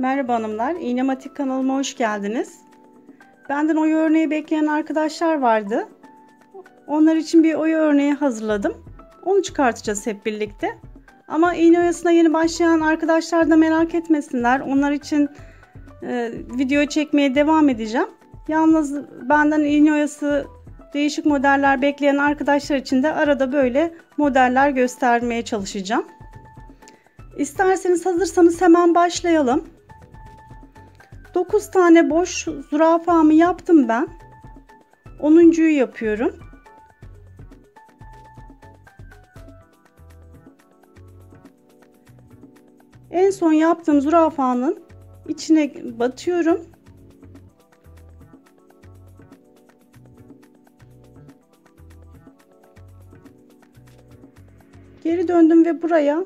Merhaba hanımlar, İğnematik kanalıma hoş geldiniz. Benden oy örneği bekleyen arkadaşlar vardı. Onlar için bir oy örneği hazırladım. Onu çıkartacağız hep birlikte. Ama iğne oyasına yeni başlayan arkadaşlar da merak etmesinler. Onlar için e, video çekmeye devam edeceğim. Yalnız benden iğne oyası değişik modeller bekleyen arkadaşlar için de arada böyle modeller göstermeye çalışacağım. İsterseniz hazırsanız hemen başlayalım. 9 tane boş zürafamı yaptım ben. 10.yu yapıyorum. En son yaptığım zürafanın içine batıyorum. Geri döndüm ve buraya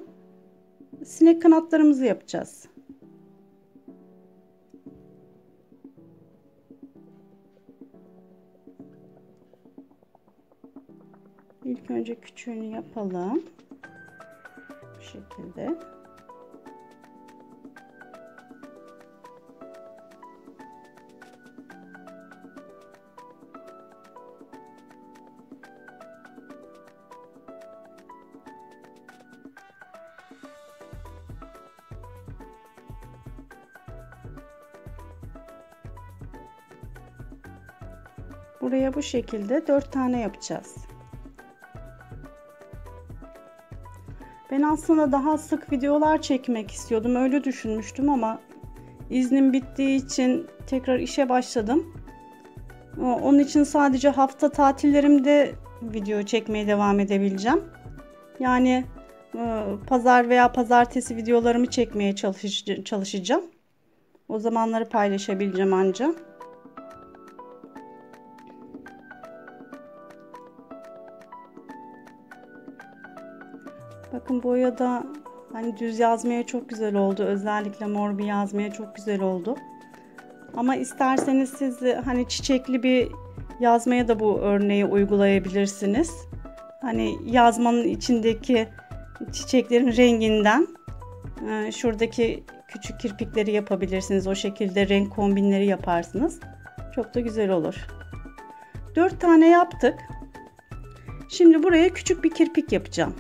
sinek kanatlarımızı yapacağız. İlk önce küçüğünü yapalım. Bu şekilde. Buraya bu şekilde 4 tane yapacağız. Ben aslında daha sık videolar çekmek istiyordum. Öyle düşünmüştüm ama iznim bittiği için tekrar işe başladım. Onun için sadece hafta tatillerimde video çekmeye devam edebileceğim. Yani e, pazar veya pazartesi videolarımı çekmeye çalışacağım. O zamanları paylaşabileceğim ancak. Bakın boyada hani düz yazmaya çok güzel oldu. Özellikle mor bir yazmaya çok güzel oldu. Ama isterseniz siz hani çiçekli bir yazmaya da bu örneği uygulayabilirsiniz. Hani yazmanın içindeki çiçeklerin renginden e, şuradaki küçük kirpikleri yapabilirsiniz. O şekilde renk kombinleri yaparsınız. Çok da güzel olur. 4 tane yaptık. Şimdi buraya küçük bir kirpik yapacağım.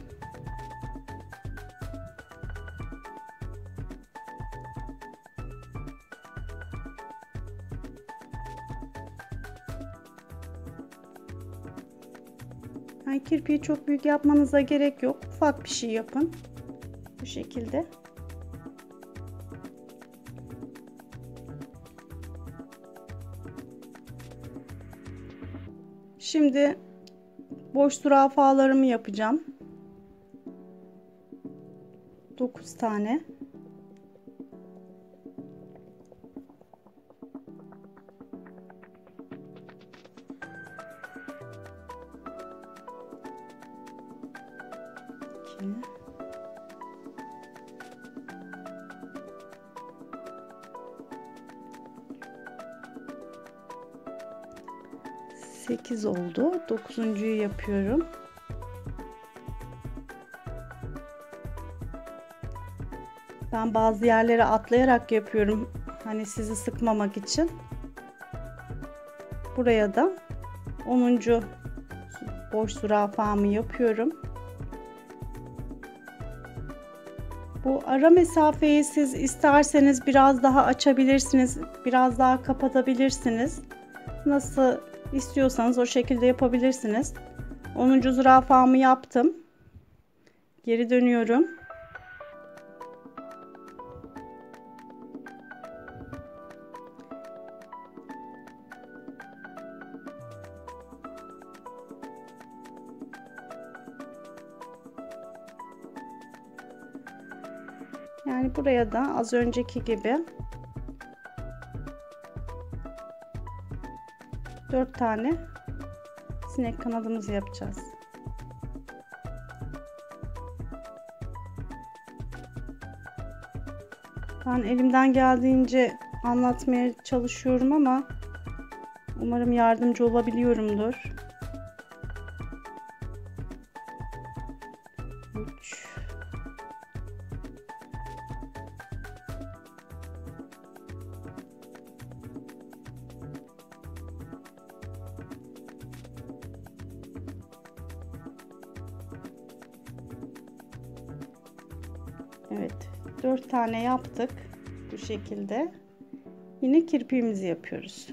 Kirpiği çok büyük yapmanıza gerek yok. Ufak bir şey yapın. Bu şekilde. Şimdi boş zürafalarımı yapacağım. 9 tane. Oldu. Dokuzuncuyu yapıyorum. Ben bazı yerlere atlayarak yapıyorum. Hani sizi sıkmamak için. Buraya da 10. boş zürafamı yapıyorum. Bu ara mesafeyi siz isterseniz biraz daha açabilirsiniz, biraz daha kapatabilirsiniz. Nasıl istiyorsanız o şekilde yapabilirsiniz. 10. zürafamı yaptım. Geri dönüyorum. Yani buraya da az önceki gibi 4 tane sinek kanadımızı yapacağız. Ben elimden geldiğince anlatmaya çalışıyorum ama umarım yardımcı olabiliyorumdur. Tane yaptık bu şekilde. Yine kirpiğimizi yapıyoruz.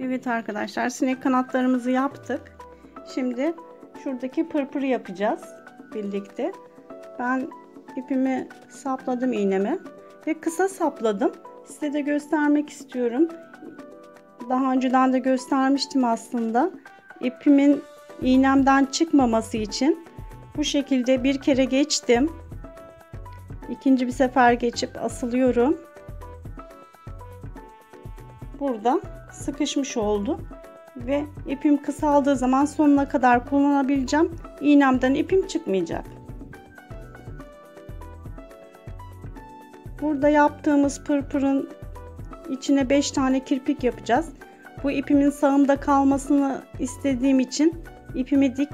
Evet arkadaşlar sinek kanatlarımızı yaptık. Şimdi şuradaki pırpırı yapacağız birlikte. Ben ipimi sapladım iğneme ve kısa sapladım. Size de göstermek istiyorum daha önceden de göstermiştim aslında. İpimin iğnemden çıkmaması için bu şekilde bir kere geçtim. İkinci bir sefer geçip asılıyorum. Burada sıkışmış oldu ve ipim kısaldığı zaman sonuna kadar kullanabileceğim. İğnemden ipim çıkmayacak. Burada yaptığımız pırpırın içine 5 tane kirpik yapacağız. Bu ipimin sağımda kalmasını istediğim için ipimi dik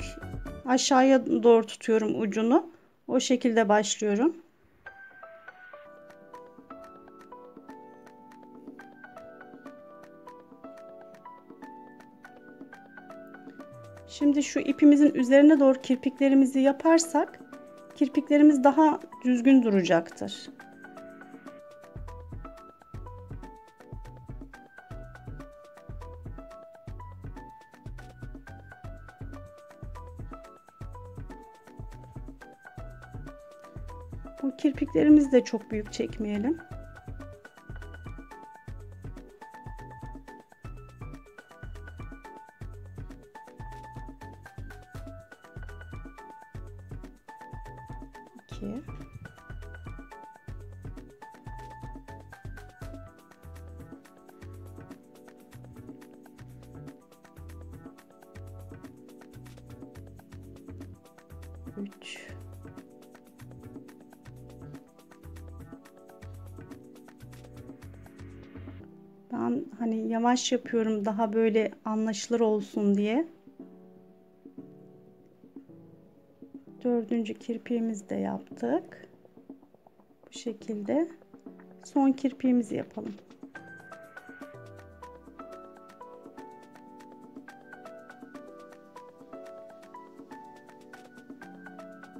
aşağıya doğru tutuyorum ucunu. O şekilde başlıyorum. Şimdi şu ipimizin üzerine doğru kirpiklerimizi yaparsak kirpiklerimiz daha düzgün duracaktır. Bu kirpiklerimizi de çok büyük çekmeyelim. Ben hani yavaş yapıyorum daha böyle anlaşılır olsun diye. Dördüncü kirpiğimizi de yaptık. Bu şekilde. Son kirpiğimizi yapalım.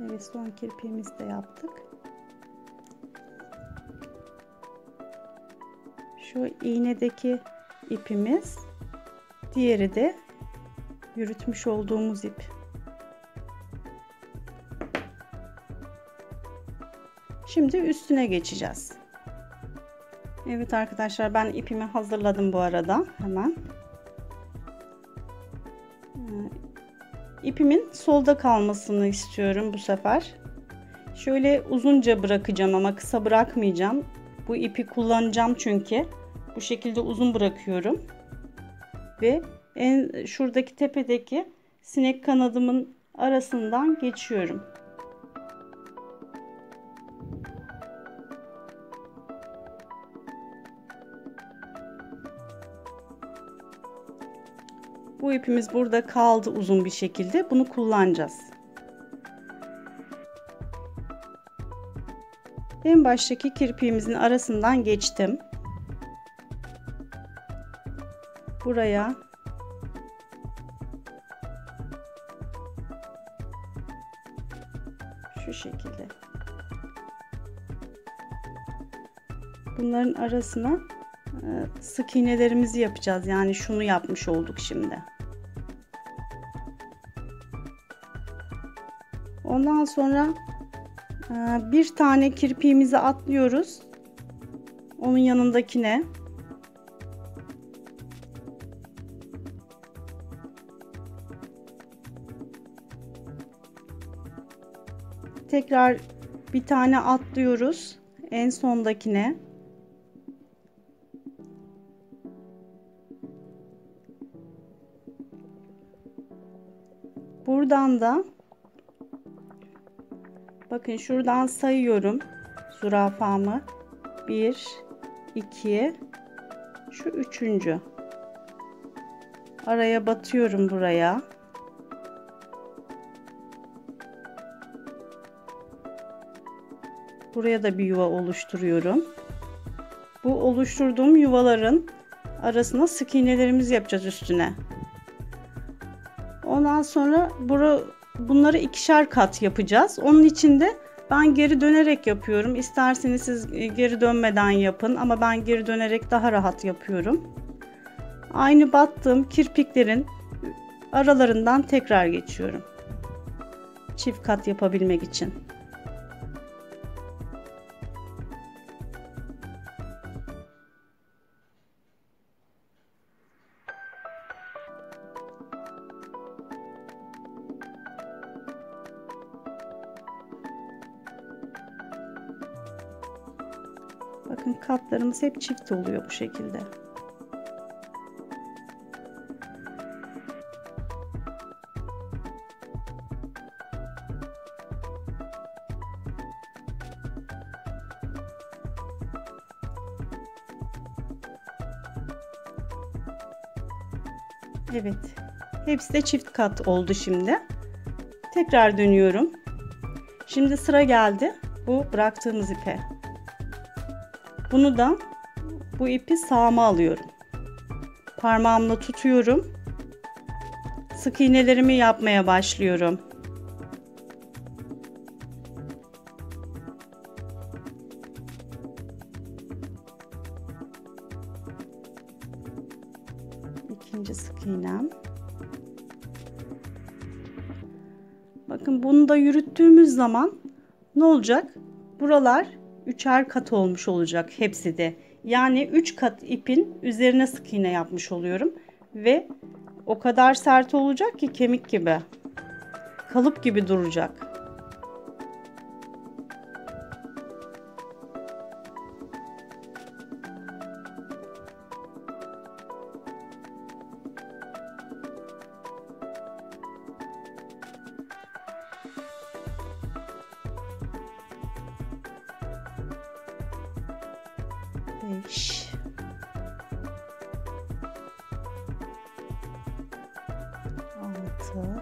Evet son kirpiğimizi de yaptık. Şu iğnedeki ipimiz. Diğeri de yürütmüş olduğumuz ip. Şimdi üstüne geçeceğiz. Evet arkadaşlar ben ipimi hazırladım bu arada hemen. İpimin solda kalmasını istiyorum bu sefer. Şöyle uzunca bırakacağım ama kısa bırakmayacağım. Bu ipi kullanacağım çünkü. Bu şekilde uzun bırakıyorum. Ve en şuradaki tepedeki sinek kanadımın arasından geçiyorum. Bu ipimiz burada kaldı uzun bir şekilde. Bunu kullanacağız. En baştaki kirpiğimizin arasından geçtim. Buraya şu şekilde bunların arasına e, sık iğnelerimizi yapacağız. Yani şunu yapmış olduk şimdi. Ondan sonra e, bir tane kirpiğimizi atlıyoruz. Onun yanındakine. Tekrar bir tane atlıyoruz en sondakine. Buradan da bakın şuradan sayıyorum zürafamı. 1 2 şu üçüncü. Araya batıyorum buraya. Buraya da bir yuva oluşturuyorum. Bu oluşturduğum yuvaların arasına sık iğnelerimizi yapacağız üstüne. Ondan sonra bura, bunları ikişer kat yapacağız. Onun için de ben geri dönerek yapıyorum. İsterseniz siz geri dönmeden yapın ama ben geri dönerek daha rahat yapıyorum. Aynı battığım kirpiklerin aralarından tekrar geçiyorum. Çift kat yapabilmek için. Bakın katlarımız hep çift oluyor bu şekilde. Evet. Hepsi de çift kat oldu şimdi. Tekrar dönüyorum. Şimdi sıra geldi bu bıraktığımız ipe. Bunu da bu ipi sağma alıyorum. Parmağımla tutuyorum. Sık iğnelerimi yapmaya başlıyorum. İkinci sık iğnem. Bakın bunu da yürüttüğümüz zaman ne olacak? Buralar üçer kat olmuş olacak hepsi de. Yani 3 kat ipin üzerine sık iğne yapmış oluyorum ve o kadar sert olacak ki kemik gibi. Kalıp gibi duracak. 5 6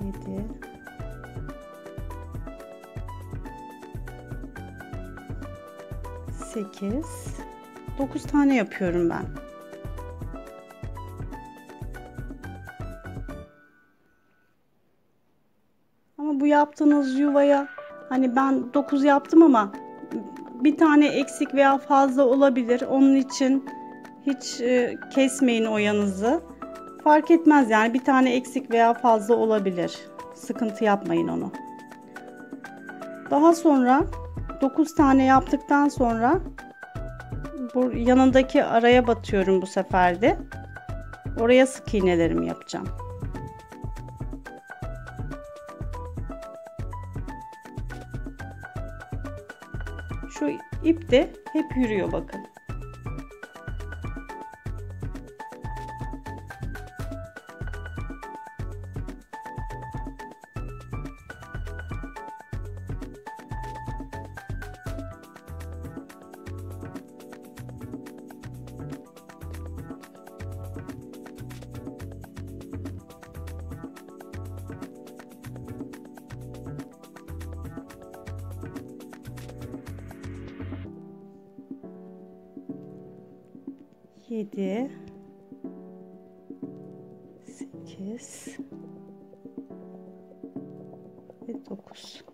7 8 9 tane yapıyorum ben. Ama bu yaptığınız yuvaya Hani ben 9 yaptım ama bir tane eksik veya fazla olabilir. Onun için hiç e, kesmeyin oyanızı. Fark etmez yani bir tane eksik veya fazla olabilir. Sıkıntı yapmayın onu. Daha sonra 9 tane yaptıktan sonra bu yanındaki araya batıyorum bu sefer de. Oraya sık iğnelerimi yapacağım. Şu ip de hep yürüyor bakın. 7 8 ve 9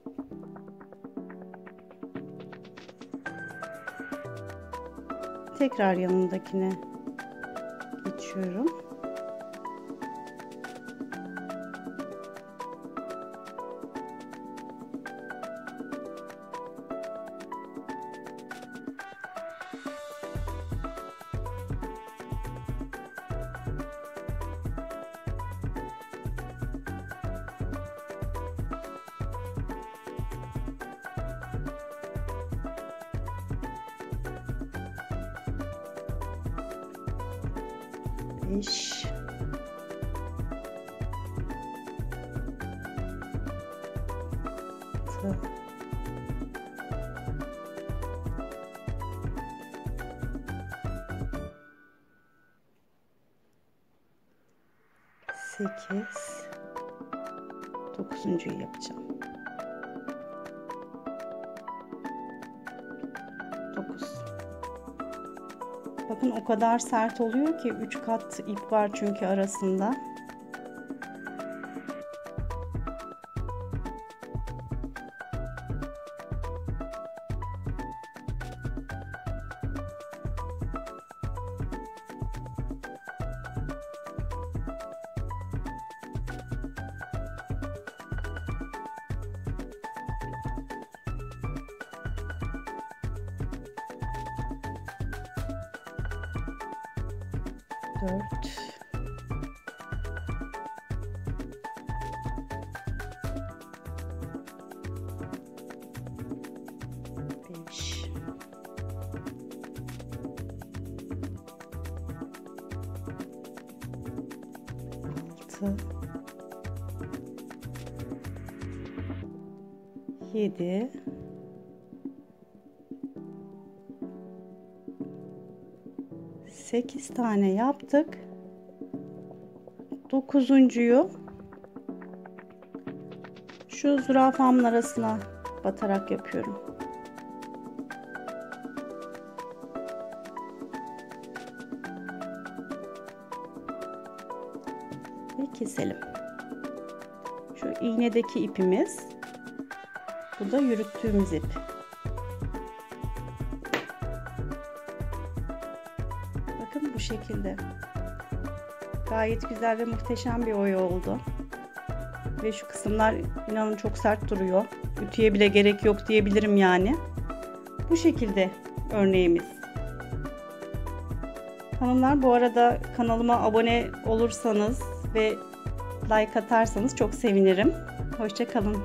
tekrar yanındakine geçiyorum 5 sekiz dokuzuncuyu yapacağım. Bakın o kadar sert oluyor ki 3 kat ip var çünkü arasında. Dört. Beş. Altı. Yedi. Sekiz tane yaptık. Dokuzuncuyu şu zürafamın arasına batarak yapıyorum. Ve keselim. Şu iğnedeki ipimiz. Bu da yürüttüğümüz ip. Şekilde. Gayet güzel ve muhteşem bir oya oldu. Ve şu kısımlar inanın çok sert duruyor. Ütüye bile gerek yok diyebilirim yani. Bu şekilde örneğimiz. Hanımlar bu arada kanalıma abone olursanız ve like atarsanız çok sevinirim. Hoşçakalın.